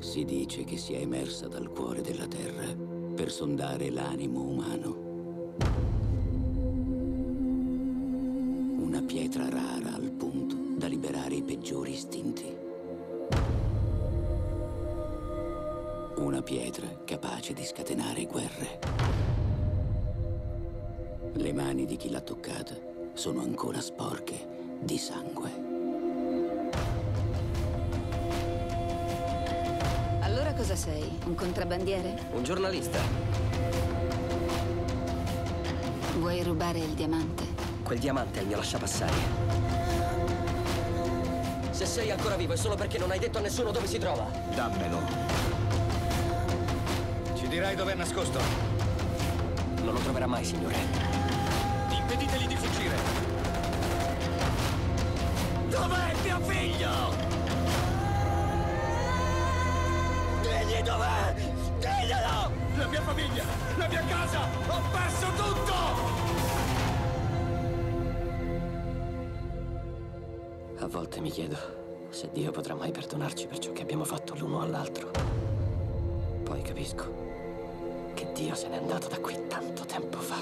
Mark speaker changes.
Speaker 1: Si dice che sia emersa dal cuore della terra per sondare l'animo umano. Una pietra rara al punto da liberare i peggiori istinti. Una pietra capace di scatenare guerre. Le mani di chi l'ha toccata sono ancora sporche di sangue.
Speaker 2: Cosa sei? Un contrabbandiere?
Speaker 3: Un giornalista.
Speaker 2: Vuoi rubare il diamante?
Speaker 3: Quel diamante è il mio lasciapassare. Se sei ancora vivo è solo perché non hai detto a nessuno dove si trova.
Speaker 4: Dammelo. Ci dirai dove è nascosto?
Speaker 3: Non lo troverà mai, signore.
Speaker 4: Impeditegli di fuggire. Digli dov'è! Diglielo! La mia famiglia! La mia casa! Ho perso tutto!
Speaker 3: A volte mi chiedo se Dio potrà mai perdonarci per ciò che abbiamo fatto l'uno all'altro. Poi capisco che Dio se n'è andato da qui tanto tempo fa.